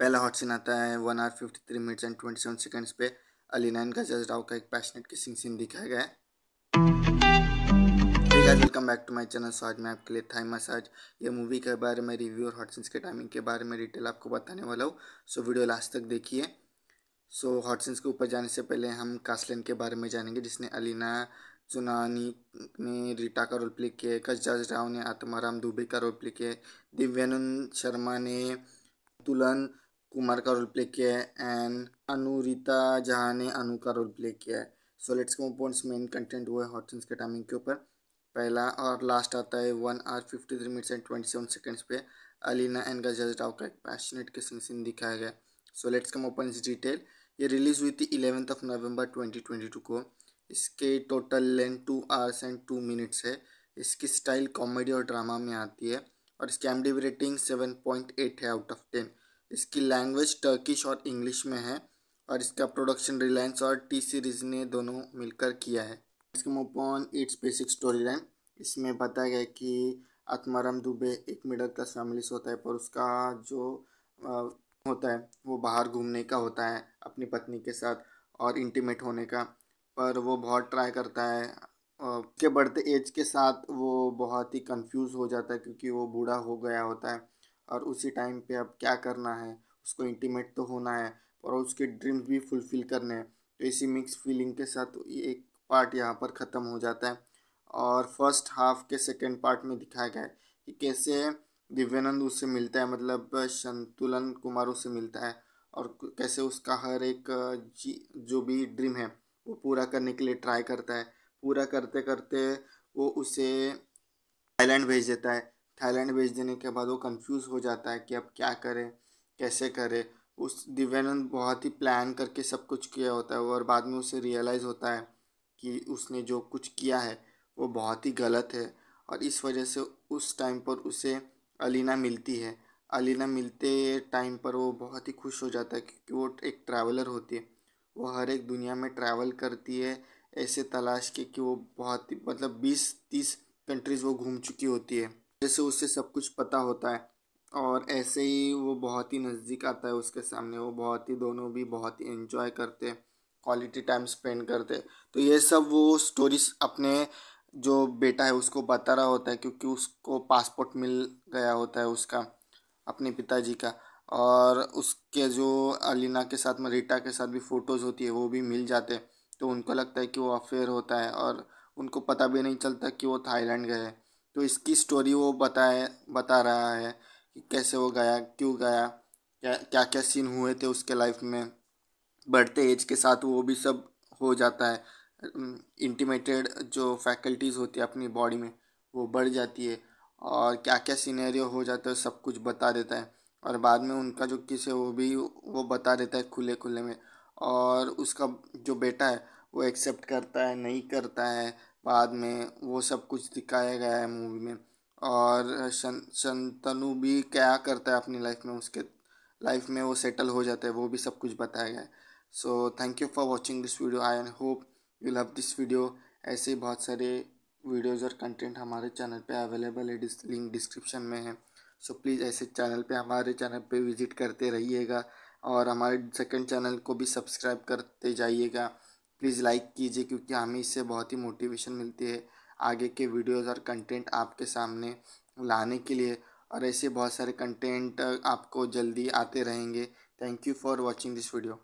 पहला hot scene आता है one hour fifty three minutes and twenty seven seconds पे अली नाइन का जज राव का एक पैशनेट किसिंग सीन दिखाया गया है। Welcome back to my channel so आज मैं आपके लिए थाई मसाज ये मूवी के बारे में रिव्यू और हॉट सीन्स के टाइमिंग के बारे में डिटेल आपको बताने वाला हूँ। सो वीडियो लास्ट तक देखिए। सो हॉट सीन्स के ऊपर जाने से पहले हम कासलिन के बारे में जानेंगे, जिसने अलीना चुनानी ने रीटा का रोल प्ले किया है कजराज राव ने आत्माराम दुबे का रोल प्ले किया है, दिव्यानंद शर्मा ने तुलन कुमार का रोल प्ले किया है एंड अनुरिता जहाँ ने अनु का रोल प्ले किया है। So let's come points main content हुआ है हॉटसिन्स के टाइमिंग के ऊपर। पहला और लास्ट आता है one hour fifty three minutes and twenty seven seconds पे अलीना एंड गज़ल राव का एक पैशनेट किसिंग सीन दिखाया गया। सो लेट्स कम ओपन इस डिटेल ये रिलीज़ हुई थी eleventh of November twenty twenty two को। इसके total length two hours and two minutes है। इसकी स्टाइल कॉमेडी और ड्रामा में आती है। और इसकी M rating seven point eight है आउट ऑफ़ टेन इसकी लैंग्वेज टर्किश और इंग्लिश में है और इसका प्रोडक्शन रिलायंस और टी सीरीज़ ने दोनों मिलकर किया है। इसके मोपॉन इट्स बेसिक स्टोरी लाइन इसमें बताया गया कि आत्माराम दुबे एक मिडिल क्लास फैमिली से होता है पर उसका जो होता है, वो बाहर घूमने का होता है अपनी पत्नी के साथ और इंटीमेट होने का। पर वो बहुत ट्राई करता है। के बढ़ते एज के साथ वो बहुत ही कंफ्यूज हो जाता है क्योंकि वो बूढ़ा हो गया होता है। और उसी टाइम पे अब क्या करना है? उसको इंटीमेट तो होना है और उसके ड्रीम्स भी फुलफ़िल करने हैं। तो इसी मिक्स फीलिंग के साथ एक पार्ट यहाँ पर ख़त्म हो जाता है। और फ़र्स्ट हाफ़ के सेकेंड पार्ट में दिखाया गया है कि कैसे दिव्यानंद उससे मिलता है मतलब संतुलन कुमार उससे मिलता है और कैसे उसका हर एक जी, जो भी ड्रीम है, वो पूरा करने के लिए ट्राई करता है। पूरा करते करते वो उसे थाईलैंड भेज देता है। थाईलैंड भेज देने के बाद वो कंफ्यूज हो जाता है कि अब क्या करें, कैसे करें। उस दिव्यानंद बहुत ही प्लान करके सब कुछ किया होता है और बाद में उसे रियलाइज़ होता है कि उसने जो कुछ किया है, वो बहुत ही गलत है। और इस वजह से उस टाइम पर उसे अलीना मिलती है। अलीना मिलते टाइम पर वो बहुत ही खुश हो जाता है क्योंकि वो एक ट्रैवलर होती है। वो हर एक दुनिया में ट्रैवल करती है ऐसे तलाश के कि वो बहुत ही मतलब बीस तीस कंट्रीज़ वो घूम चुकी होती है। जैसे उससे सब कुछ पता होता है। और ऐसे ही वो बहुत ही नज़दीक आता है उसके सामने। वो बहुत ही दोनों भी बहुत ही इन्जॉय करते क्वालिटी टाइम स्पेंड करते तो ये सब वो स्टोरीज अपने जो बेटा है उसको बता रहा होता है क्योंकि उसको पासपोर्ट मिल गया होता है उसका, अपने पिताजी का। और उसके जो अलीना के साथ में रीटा के साथ भी फ़ोटोज़ होती है, वो भी मिल जाते तो उनको लगता है कि वो अफेयर होता है और उनको पता भी नहीं चलता कि वो थाईलैंड गए तो इसकी स्टोरी वो बताए, बता रहा है कि कैसे वो गया, क्यों गया, क्या क्या क्या सीन हुए थे उसके लाइफ में। बढ़ते एज के साथ वो भी सब हो जाता है। इंटीमेटेड जो फैकल्टीज़ होती है अपनी बॉडी में, वो बढ़ जाती है और क्या क्या सीनेरियो हो जाता है, सब कुछ बता देता है। और बाद में उनका जो किस है वो भी, वो बता देता है खुले खुले में। और उसका जो बेटा है, वो एक्सेप्ट करता है, नहीं करता है बाद में वो सब कुछ दिखाया गया है मूवी में। और शंतनु भी क्या करता है अपनी लाइफ में, उसके लाइफ में वो सेटल हो जाता है, वो भी सब कुछ बताया गया है। So thank you for watching this video I and hope you love this video ऐसे बहुत सारे वीडियोज़ और कंटेंट हमारे चैनल पे अवेलेबल है लिंक डिस्क्रिप्शन में है। सो so प्लीज़ ऐसे चैनल पे, हमारे चैनल पे विज़िट करते रहिएगा और हमारे सेकंड चैनल को भी सब्सक्राइब करते जाइएगा। प्लीज़ लाइक कीजिए क्योंकि हमें इससे बहुत ही मोटिवेशन मिलती है आगे के वीडियोस और कंटेंट आपके सामने लाने के लिए और ऐसे बहुत सारे कंटेंट आपको जल्दी आते रहेंगे। Thank you for watching this video